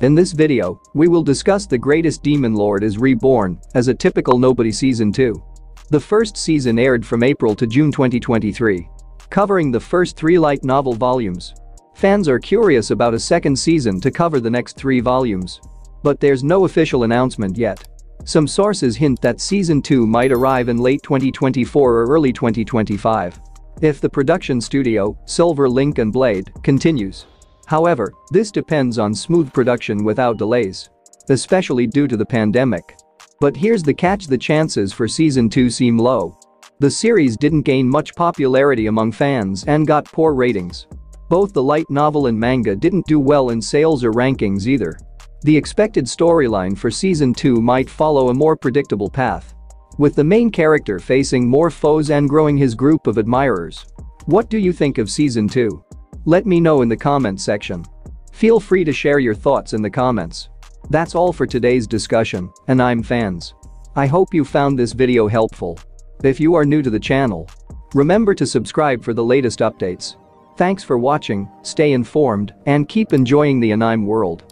In this video, we will discuss The Greatest Demon Lord is Reborn as a typical Nobody Season 2. The first season aired from April to June 2023. Covering the first three light novel volumes. Fans are curious about a second season to cover the next three volumes. But there's no official announcement yet. Some sources hint that season 2 might arrive in late 2024 or early 2025. If the production studio, Silver Link and Blade, continues. However, this depends on smooth production without delays. Especially due to the pandemic. But here's the catch the chances for season 2 seem low. The series didn't gain much popularity among fans and got poor ratings. Both the light novel and manga didn't do well in sales or rankings either. The expected storyline for season 2 might follow a more predictable path. With the main character facing more foes and growing his group of admirers. What do you think of season 2? Let me know in the comments section. Feel free to share your thoughts in the comments. That's all for today's discussion, and I'm fans. I hope you found this video helpful. If you are new to the channel, remember to subscribe for the latest updates. Thanks for watching, stay informed, and keep enjoying the anime world.